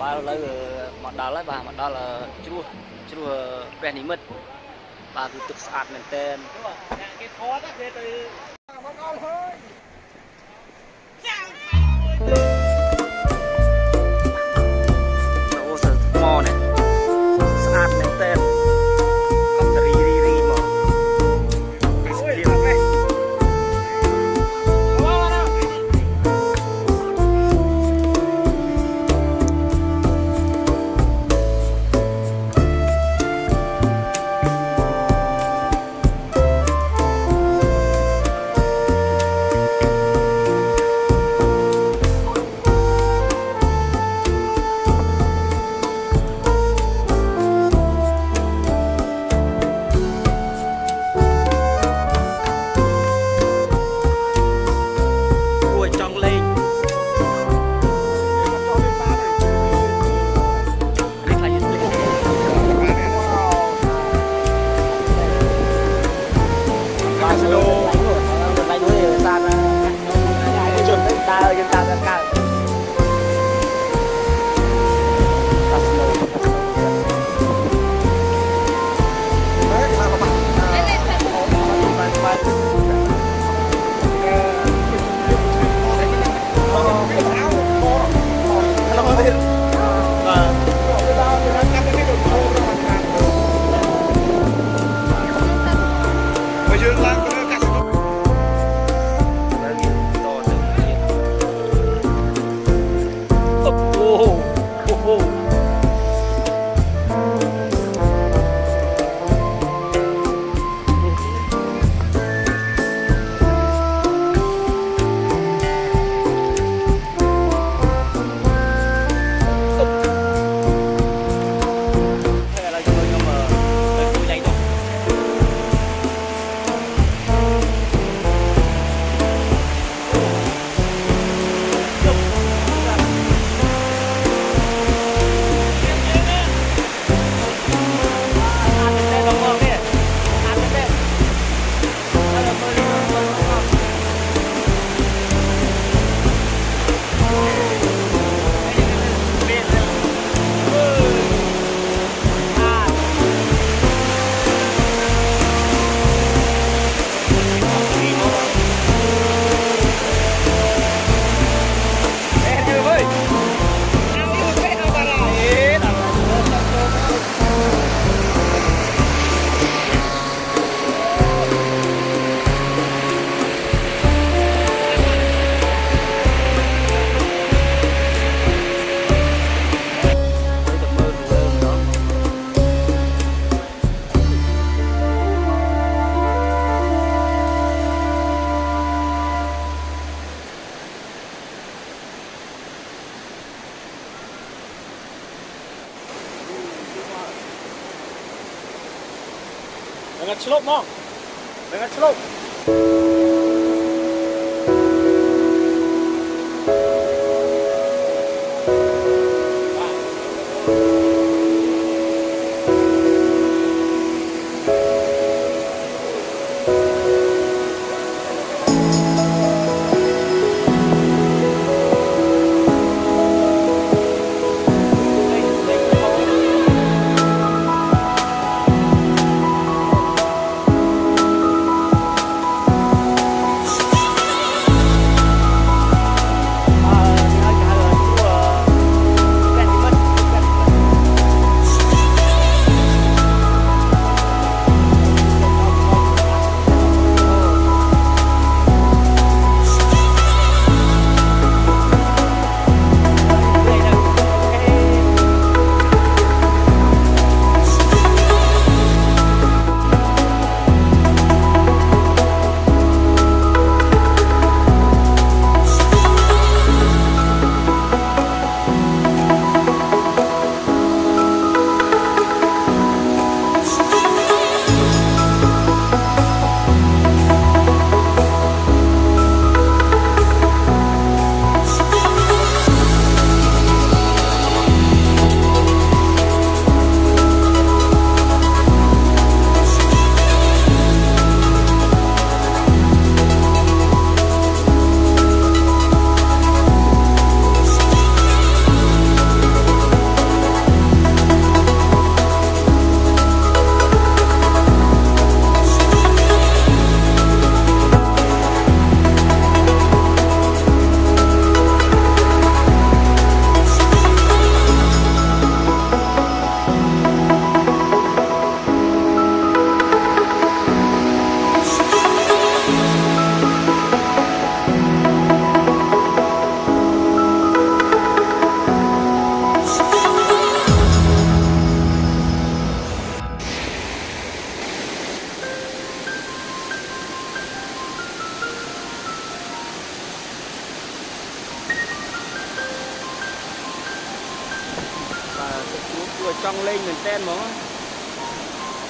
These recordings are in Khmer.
បាទឥឡូវមកដល់ហើយបាទមកដល់ជ្រោះជ្រោះព្រះនិមិត្តបាទគឺទឹកស្អាតមែនតើគេថតគេទៅ Breng het slot man. Breng het slot. នឹងឆ្លប់គួរចង់លេងមែនតើហ្មង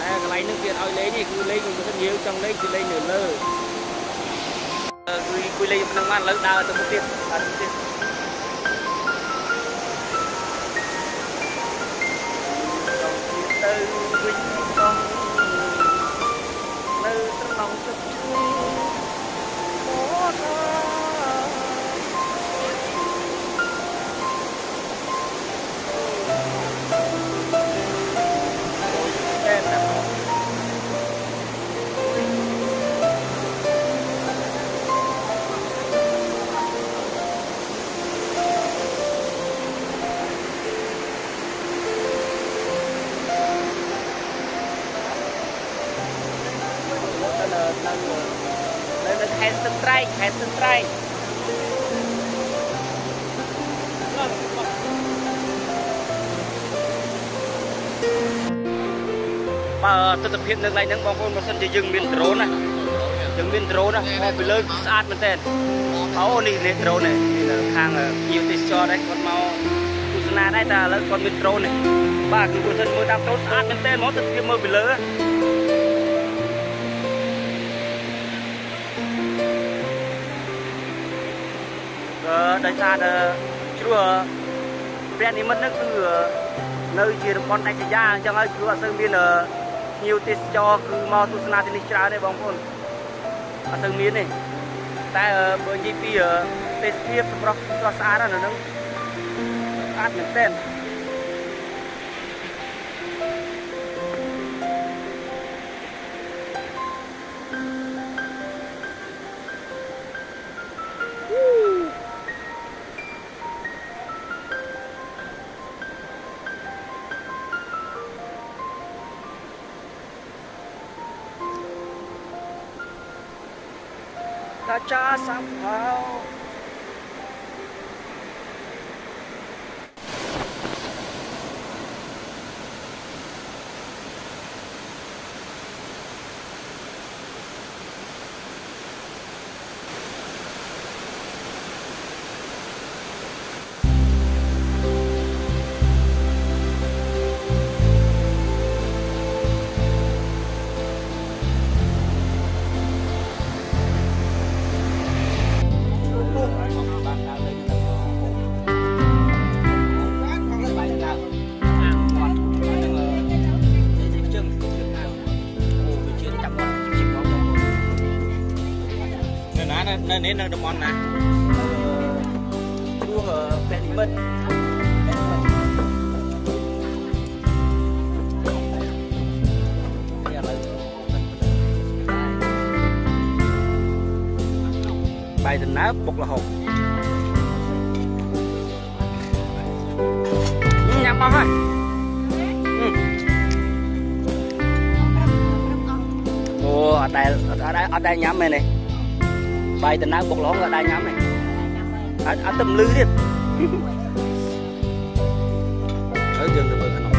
តែកន្លែងនេះគេឲ្យលេងនេះគឺលេងមិនទៅងាយចង់លេងគឺលេងនៅលើគឺគួយលេងប៉ុណ្ណឹងបានឥឡូវដើរទៅមុខទៀតដើរទៅទៀត នៅនៅនៅខេត្តស្ទឹងត្រែងខេត្តស្ទឹងត្រែងបើទស្សនភាពនៅកន្លែងហ្នឹងបងប្អូនបើសិនជាយើងមានដ្រូនណាយើងមានដ្រូនណាមកពីលើស្អាតមែនតើអូនេះនេះដ្រូននេះនៅខាងភ្ញៀវទេសចរដែរគាត់មកទស្សនាដែរតែឥឡូវគាត់មានដ្រូននេះបាទគឺបើសិនមើលតាមដ្រូនស្អាតមែនតើហ្មងទស្សនភាពមើលពីលើ ដោយសារតែជ្រោះព្រះនិមិត្តហ្នឹងគឺនៅជាតំបន់ដាច់ស្រយាលអញ្ចឹងហើយគឺអត់សូវមានភ្ញៀវទេសចរគឺមកទស្សនាទីនេះច្រើនទេបងប្អូនអត់សូវមានទេតែបើនិយាយពីទេសភាពសម្រស់ស្រស់ស្អាតណាស់នៅហ្នឹងស្អាតមែនទែន 大家上好。 នៅនេះនៅតំបន់ណាជួរពាក់និមិត្តបាយដំណើបបុករហូតញ៉ាំអស់ហើយអូអត់ដែលអត់ដែលអត់ដែលញ៉ាំមែនទេ បាយតំណើបុកល្ហុងក៏ដែរញ៉ាំដែរអត់អត់ទៅលឺទៀតហើយយើងទៅមើលខាងក្នុង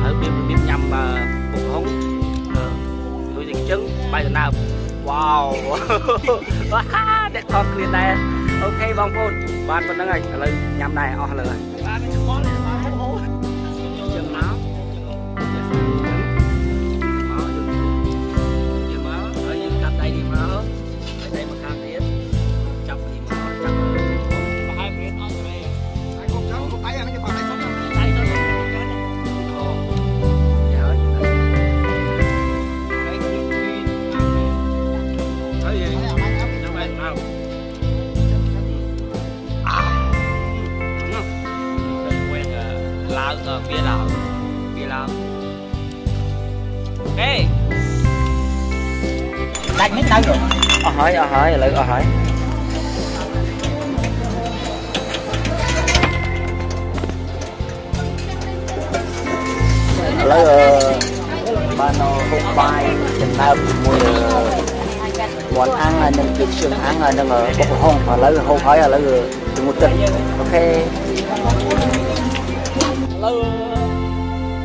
ហើយមានរបៀបញ៉ាំបុកហុងដូចជាចឹងបាយដំណើបវ៉ាវ តែថតគ្លៀនដែរអូខេបងប្អូនបានប៉ុណ្្នឹងហើយឥឡូវញ៉ាំដែរអស់លើហើយ Lào ở ờ, phía Lào Phía Lào Ok Đánh hết đâu rồi? Ở hỏi, ở hỏi, lấy ở hỏi. Lấy ở ba nó hút bay trên tay mua món ăn là những cái trường ăn là những bốc hông và lấy hông hỏi là lấy từ một tuần ok. លើ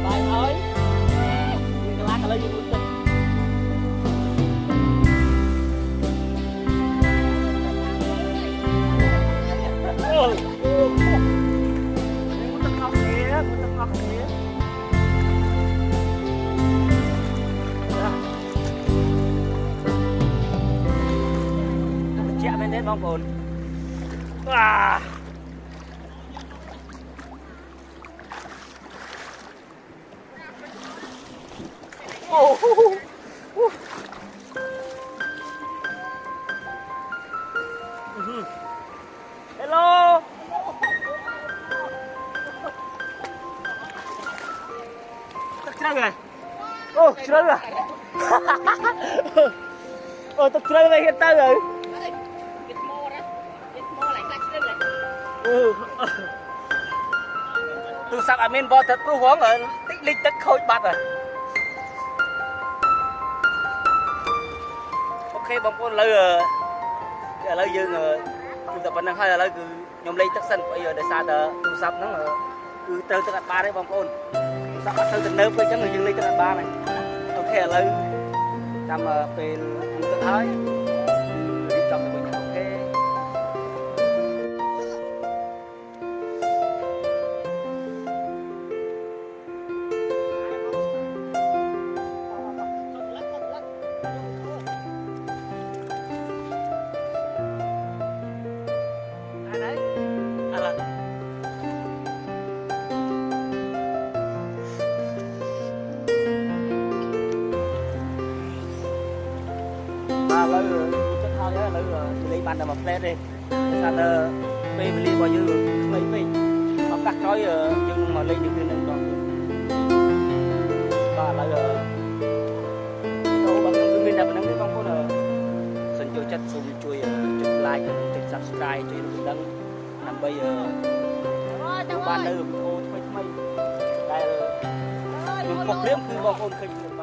បាយហើយកន្លះកន្លែងយើងទឹកអូយើងទឹកអស់គ្នាទឹកអស់គ្នាជាមែនទេបងប្អូនអា អូហូ Hello. ទឹកជ្រៅហើយអូជ្រៅហ៎អូទឹកជ្រៅហើយហ៊ានទៅហើយវាថ្មណាវាថ្មឡើងខ្លាច់ជ្រឹងហើយអូទូរស័ព្ទអត់មានបតទឹកព្រោះហ្មងតិចលិចទឹកខូចបាត់ហើយ អូខេបងប្អូនឥឡូវឥឡូវយើងគឺតែប៉ុណ្្នឹងហើយឥឡូវគឺខ្ញុំលេងទឹកសិនព្រោះអីដោយសារតែទូរស័ព្ទហ្នឹងគឺត្រូវទឹកអត់បានទេបងប្អូនទូរស័ព្ទអត់ទៅទៅនៅពេកអញ្ចឹងយើងលេងទឹកអត់បានហើយអូខេឥឡូវចាំពេលទឹកហើយ à lấy chất thôi á lấy lấy bàn là một plate đi sao là về về bao nhiêu lấy về họ cắt khói nhưng mà lấy những cái này còn và lấy đâu bằng cái mình đập nó cái con có là សិនចូលចិត្តសូមជួយចុច like និងចុច subscribe ជួយរំដឹងដើម្បីបាននៅវីដេអូថ្មីថ្មីដែលខ្ញុំពុកព្រាមគឺបងប្អូនឃើញបាន